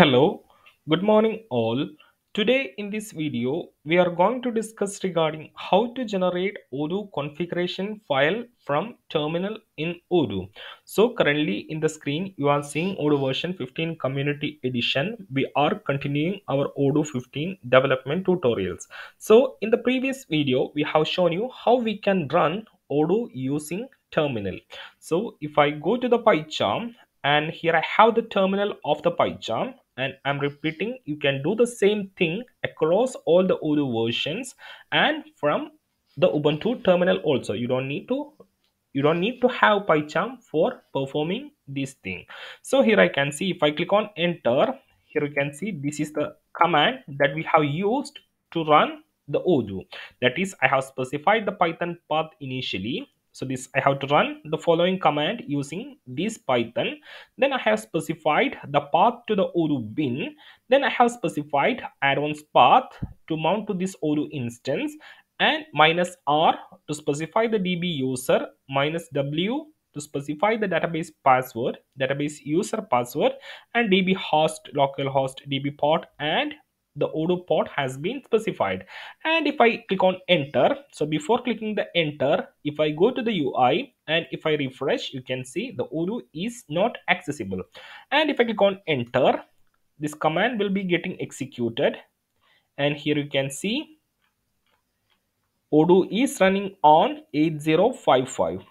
Hello, good morning all. Today in this video, we are going to discuss regarding how to generate Odoo configuration file from terminal in Odoo. So currently in the screen, you are seeing Odoo version 15 community edition. We are continuing our Odoo 15 development tutorials. So in the previous video, we have shown you how we can run Odoo using terminal. So if I go to the PyCharm and here I have the terminal of the PyCharm and I'm repeating you can do the same thing across all the Odoo versions and from the Ubuntu terminal also. You don't need to you don't need to have PyCharm for performing this thing. So here I can see if I click on enter here you can see this is the command that we have used to run the Odoo. That is I have specified the Python path initially so this i have to run the following command using this python. Then i have specified the path to the odoo bin. Then i have specified add-ons path to mount to this odoo instance and minus r to specify the db user minus w to specify the database password database user password and db host localhost db port and the Odoo port has been specified. And if I click on enter so before clicking the enter if I go to the UI and if I refresh you can see the Odoo is not accessible. And if I click on enter this command will be getting executed. And here you can see Odoo is running on 8055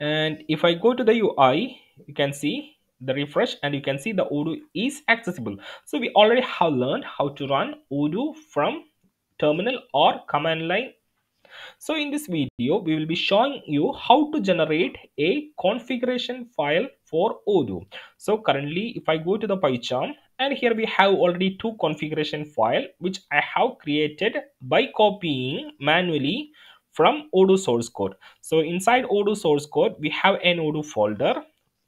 and if I go to the UI you can see the refresh and you can see the Odoo is accessible. So we already have learned how to run Odoo from terminal or command line. So in this video, we will be showing you how to generate a configuration file for Odoo. So currently, if I go to the PyCharm and here we have already two configuration file which I have created by copying manually from Odoo source code. So inside Odoo source code, we have an Odoo folder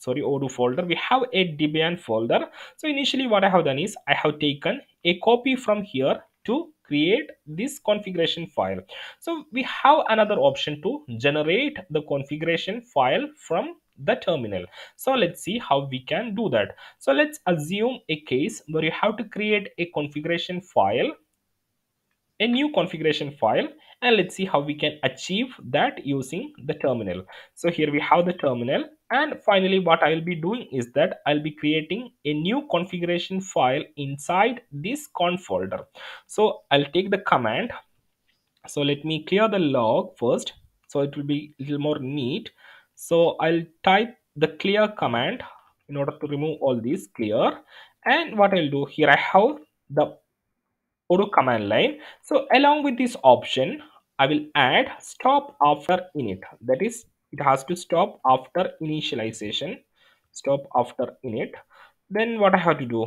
sorry odoo folder. We have a debian folder. So initially what i have done is i have taken a copy from here to create this configuration file. So we have another option to generate the configuration file from the terminal. So let's see how we can do that. So let's assume a case where you have to create a configuration file a new configuration file and let's see how we can achieve that using the terminal. So here we have the terminal and finally what i will be doing is that i'll be creating a new configuration file inside this conf folder. So i'll take the command. So let me clear the log first so it will be a little more neat. So i'll type the clear command in order to remove all these clear. And what i'll do here i have the Odoo command line. So along with this option, I will add stop after init. That is, it has to stop after initialization. Stop after init. Then what I have to do?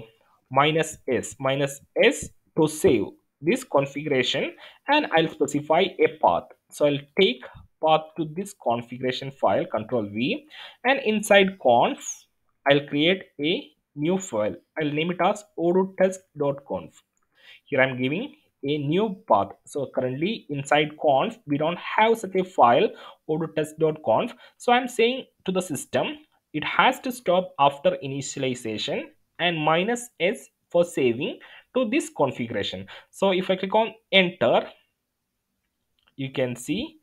Minus s. Minus s to save this configuration and I'll specify a path. So I'll take path to this configuration file, control V and inside conf, I'll create a new file. I'll name it as odoo test.conf here i'm giving a new path. So currently inside conf we don't have such a file test.conf so i'm saying to the system it has to stop after initialization and minus s for saving to this configuration. So if i click on enter you can see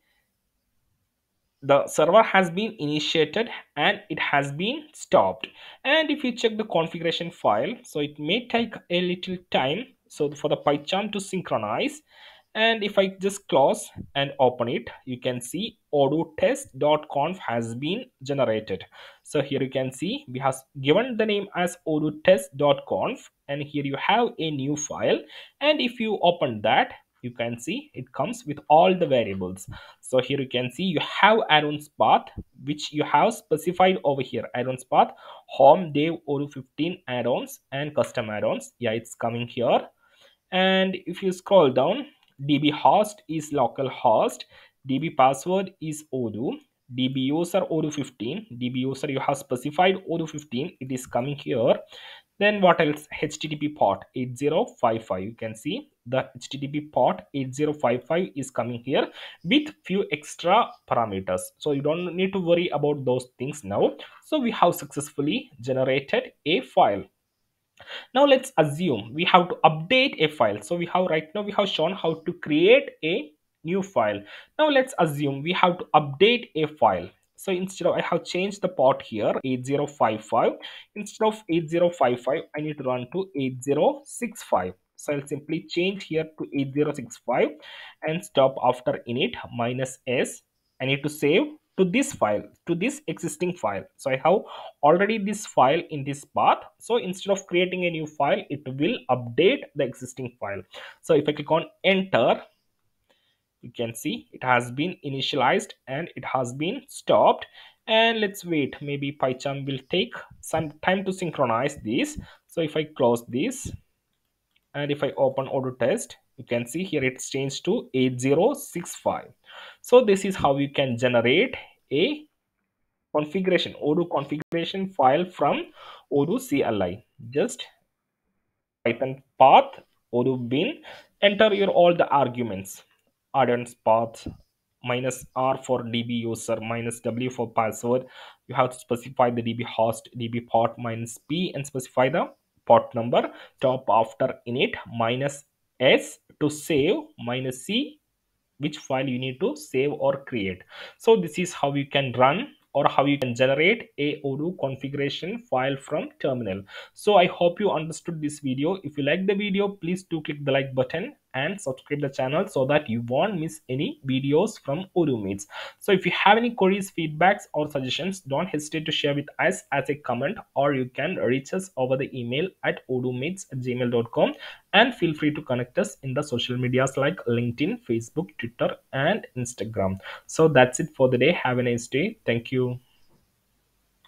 the server has been initiated and it has been stopped. And if you check the configuration file so it may take a little time so for the PyCharm to synchronize and if I just close and open it you can see odoo test.conf has been generated. So here you can see we have given the name as odoo test.conf and here you have a new file. And if you open that you can see it comes with all the variables. So here you can see you have add-ons path which you have specified over here. Add-ons path home dev odoo 15 add-ons and custom add-ons. Yeah it's coming here and if you scroll down db host is localhost db password is odoo. Db user odoo 15 db user you have specified odoo 15 it is coming here. Then what else? Http port 8055 you can see the http port 8055 is coming here with few extra parameters. So you don't need to worry about those things now. So we have successfully generated a file now let's assume we have to update a file. So we have right now we have shown how to create a new file. Now let's assume we have to update a file. So instead of i have changed the port here 8055 instead of 8055 i need to run to 8065 so i'll simply change here to 8065 and stop after init minus s. I need to save to this file to this existing file. So i have already this file in this path. So instead of creating a new file it will update the existing file. So if i click on enter you can see it has been initialized and it has been stopped. And let's wait. Maybe PyCharm will take some time to synchronize this. So if I close this and if I open odoo test you can see here it's changed to 8065 so this is how you can generate a configuration odoo configuration file from odoo cli just python path odoo bin enter your all the arguments. Addons path minus r for db user minus w for password. You have to specify the db host db port minus p and specify the port number. Top after init minus s to save minus c which file you need to save or create. So this is how you can run or how you can generate a odoo configuration file from terminal. So i hope you understood this video. If you like the video please do click the like button and subscribe the channel so that you won't miss any videos from mates so if you have any queries feedbacks or suggestions don't hesitate to share with us as a comment or you can reach us over the email at odoomates at gmail.com and feel free to connect us in the social medias like linkedin facebook twitter and instagram. So that's it for the day. Have a nice day. Thank you